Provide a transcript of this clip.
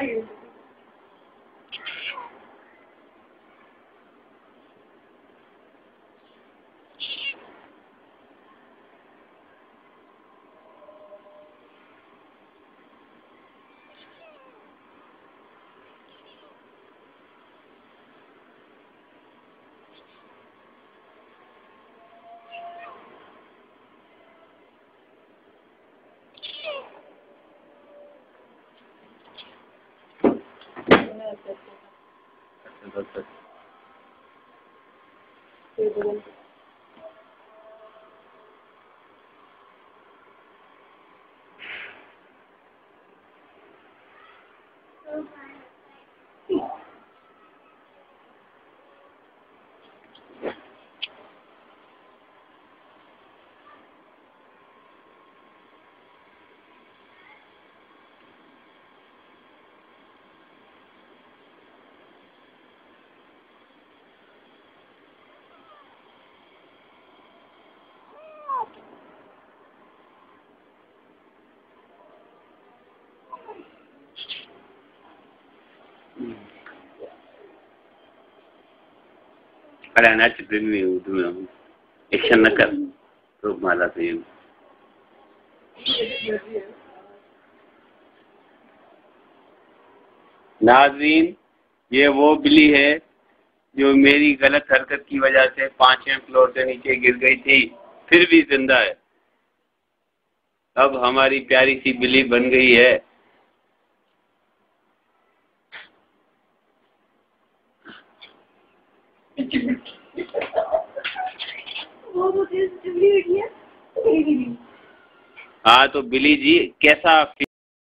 Bye. Okay. प्रेमी न कर तो यूँ। नाजरीन, ये वो बिल्ली है जो मेरी गलत हरकत की वजह से पाँचवें फ्लोर से नीचे गिर गई थी, फिर भी ज़िंदा है। अब हमारी प्यारी सी बिल्ली बन गई है। है हाँ तो बिली जी कैसा